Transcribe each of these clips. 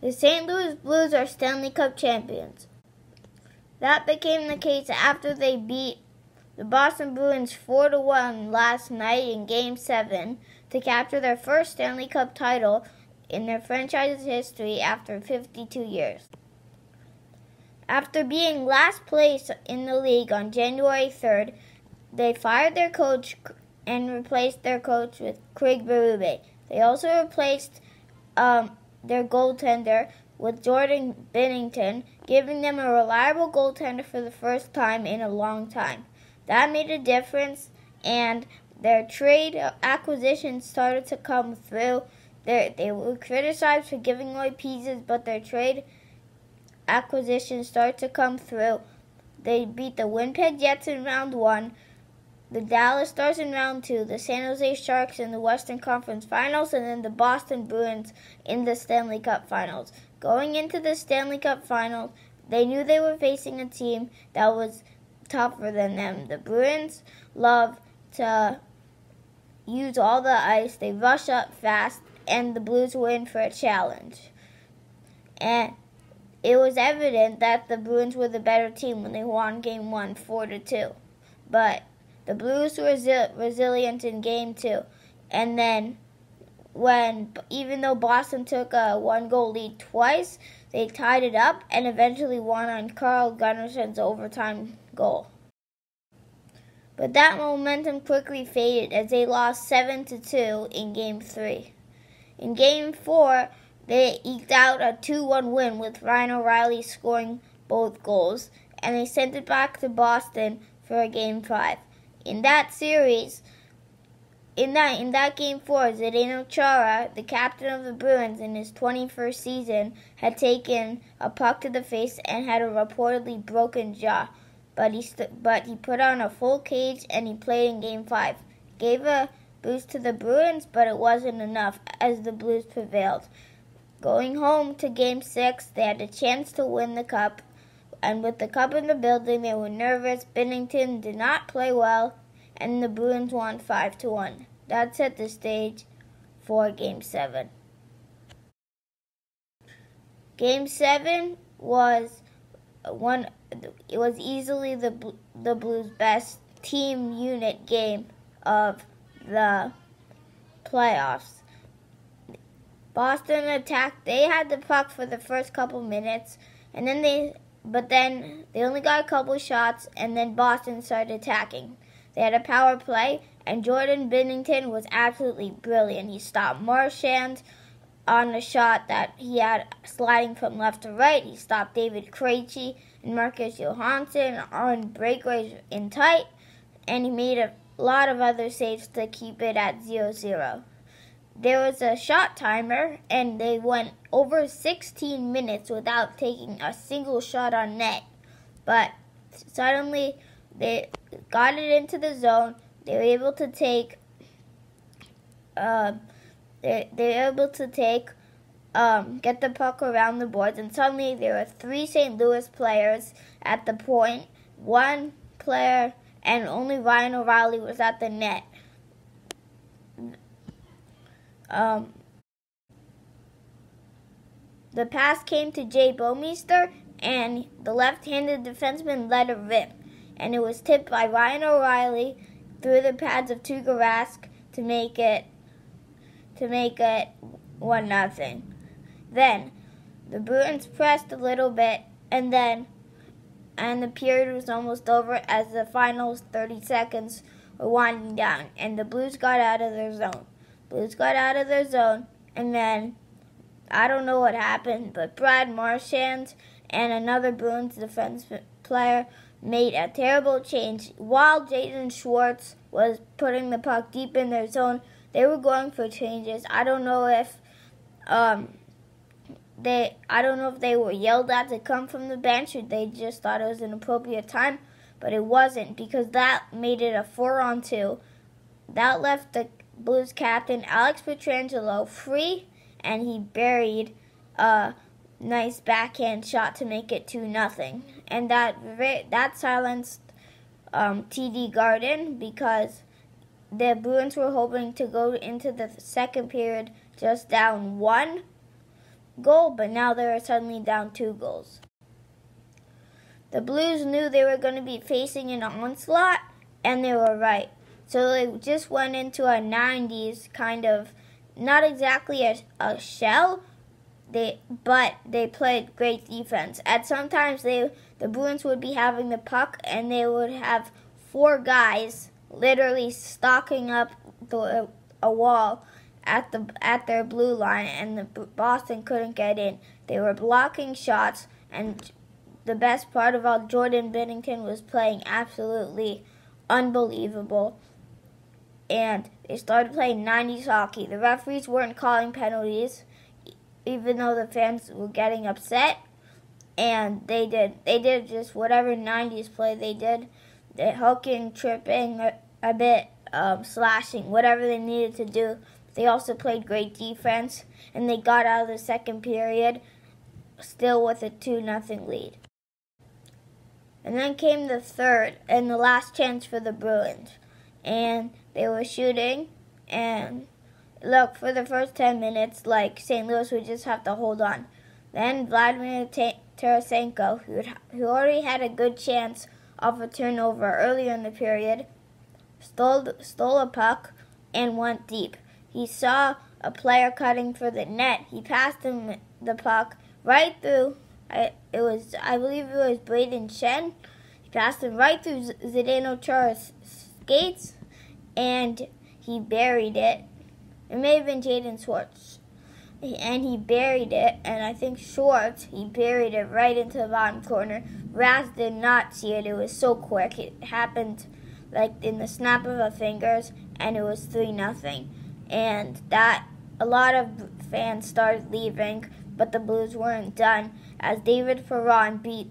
The St. Louis Blues are Stanley Cup champions. That became the case after they beat the Boston Bruins 4 to 1 last night in Game 7 to capture their first Stanley Cup title in their franchise's history after 52 years. After being last place in the league on January 3rd, they fired their coach and replaced their coach with Craig Berube. They also replaced um, their goaltender with Jordan Binnington, giving them a reliable goaltender for the first time in a long time. That made a difference, and their trade acquisitions started to come through. They're, they were criticized for giving away pieces, but their trade acquisitions started to come through. They beat the Winnipeg Jets in round one, the Dallas Stars in round two, the San Jose Sharks in the Western Conference Finals, and then the Boston Bruins in the Stanley Cup Finals. Going into the Stanley Cup Finals, they knew they were facing a team that was tougher than them. The Bruins love to use all the ice, they rush up fast, and the Blues were in for a challenge. And it was evident that the Bruins were the better team when they won Game One, four to two. But the Blues were resi- resilient in game two. And then, when even though Boston took a one goal lead twice, they tied it up and eventually won on Carl Gunnarsson's overtime goal. But that momentum quickly faded as they lost 7 to 2 in game 3. In game 4, they eked out a 2 1 win with Ryan O'Reilly scoring both goals, and they sent it back to Boston for a game 5 in that series, in that in that game four, Zdeno Chara, the captain of the Bruins in his 21st season, had taken a puck to the face and had a reportedly broken jaw. But he st- but he put on a full cage and he played in Game Five. Gave a boost to the Bruins, but it wasn't enough as the Blues prevailed. Going home to Game Six, they had a chance to win the cup and with the cup in the building, they were nervous. Binnington did not play well, and the Bruins won 5 to 1. That set the stage for Game 7. Game 7 was one it was easily the the Blues best team unit game of the playoffs. Boston attacked. They had the puck for the first couple minutes, and then they but then they only got a couple shots, and then Boston started attacking. They had a power play, and Jordan Binnington was absolutely brilliant. He stopped Marchand on a shot that he had sliding from left to right. He stopped David Krejci and Marcus Johansson on breakaways in tight, and he made a lot of other saves to keep it at 0 0 there was a shot timer and they went over 16 minutes without taking a single shot on net. But suddenly they got it into the zone. They were able to take. Uh, they they were able to take. Um, get the puck around the boards, and suddenly there were three St. Louis players at the point. One player and only Ryan O'Reilly was at the net. Um, the pass came to Jay Bouwmeester, and the left-handed defenseman let it rip, and it was tipped by Ryan O'Reilly through the pads of Tuukka Rask to make it to make it one nothing. Then the Bruins pressed a little bit, and then and the period was almost over as the final 30 seconds were winding down, and the Blues got out of their zone. Blues got out of their zone, and then I don't know what happened, but Brad Marchand and another Bruins defense player made a terrible change. While Jaden Schwartz was putting the puck deep in their zone, they were going for changes. I don't know if um, they I don't know if they were yelled at to come from the bench or they just thought it was an appropriate time, but it wasn't because that made it a four on two. That left the Blues captain Alex Pietrangelo free, and he buried a nice backhand shot to make it two nothing. And that that silenced um, TD Garden because the Bruins were hoping to go into the second period just down one, goal, but now they were suddenly down two goals. The Blues knew they were going to be facing an onslaught, and they were right. So they just went into a 90s kind of, not exactly a, a shell, they but they played great defense. At sometimes they the Bruins would be having the puck and they would have four guys literally stalking up the, a wall at the at their blue line and the Boston couldn't get in. They were blocking shots and the best part of all Jordan Binnington was playing absolutely unbelievable. And they started playing 90s hockey. The referees weren't calling penalties even though the fans were getting upset. And they did they did just whatever 90s play they did. They hooking, tripping a, a bit, um, slashing, whatever they needed to do. They also played great defense, and they got out of the second period still with a 2 nothing lead. And then came the third and the last chance for the Bruins. And they were shooting, and look, for the first 10 minutes, like St. Louis would just have to hold on. Then Vladimir Tarasenko, who, who already had a good chance of a turnover earlier in the period, stole, stole a puck and went deep. He saw a player cutting for the net. He passed him the puck right through. I, it was, I believe it was Brayden Schenn. He passed him right through Zdeno Chara's skates, and he buried it it may have been Jaden Schwartz. And he buried it, and I think Schwartz, he buried it right into the bottom corner. Rask did not see it. It was so quick. It happened like in the snap of a fingers, and it was 3 nothing. And that, a lot of fans started leaving, but the Blues weren't done as David Perron beat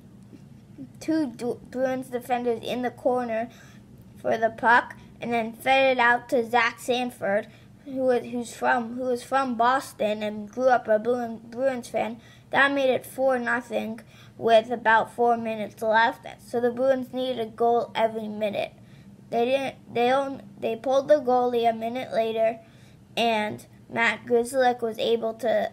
two Bruins defenders in the corner for the puck and then fed it out to Zach Sanford, who who's from who was from Boston and grew up a Bruins fan, that made it four nothing with about four minutes left. So the Bruins needed a goal every minute. They didn't. They only, they pulled the goalie a minute later, and Matt Grzelcyk was able to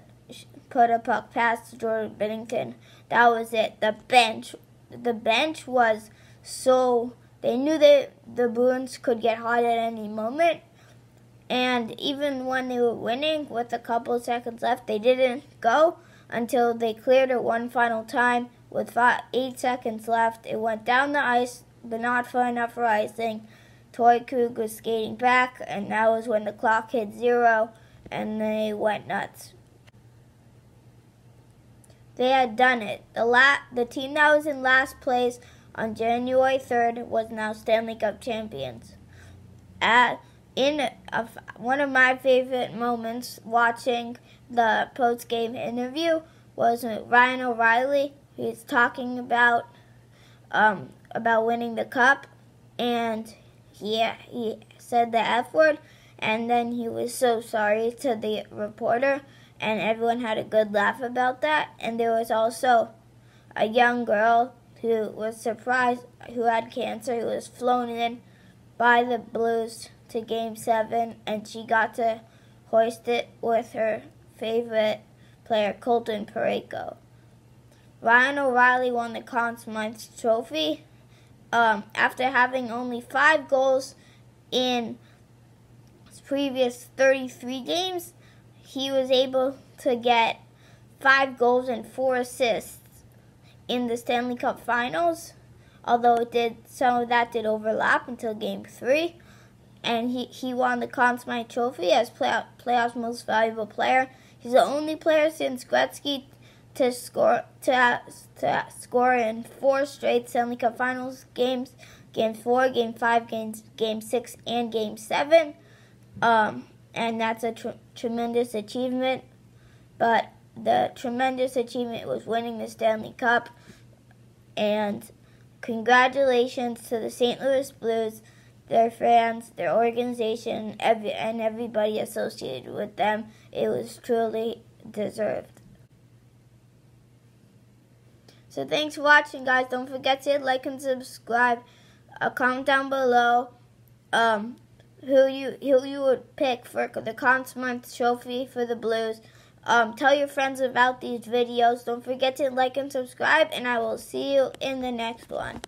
put a puck past Jordan Binnington. That was it. The bench, the bench was so. They knew that the Bruins could get hot at any moment, and even when they were winning with a couple seconds left, they didn't go until they cleared it one final time with five, eight seconds left. It went down the ice, but not far enough for icing. Torey Krug was skating back, and that was when the clock hit zero, and they went nuts. They had done it. The la- the team that was in last place on January 3rd was now Stanley Cup champions. At in a, one of my favorite moments watching the post game interview was Ryan O'Reilly. He's talking about um, about winning the cup, and he he said the F word, and then he was so sorry to the reporter, and everyone had a good laugh about that. And there was also a young girl who was surprised, who had cancer, who was flown in by the Blues to Game 7, and she got to hoist it with her favorite player, Colton Parayko. Ryan O'Reilly won the Conn Smythe Trophy um, after having only five goals in his previous 33 games. He was able to get five goals and four assists in the Stanley Cup Finals, although it did some of that did overlap until Game Three and he, he won the Conn Smythe Trophy as play, playoffs most valuable player. He's the only player since Gretzky to score to, to score in four straight Stanley Cup Finals games: Game Four, Game Five, Game Game Six, and Game Seven. Um, and that's a tr- tremendous achievement. But the tremendous achievement was winning the Stanley Cup. And congratulations to the St. Louis Blues their fans, their organization, every, and everybody associated with them. It was truly deserved. So thanks for watching, guys. Don't forget to like and subscribe. Uh, comment down below um, who you who you would pick for the Conn Trophy for the Blues. Um, tell your friends about these videos. Don't forget to like and subscribe, and I will see you in the next one.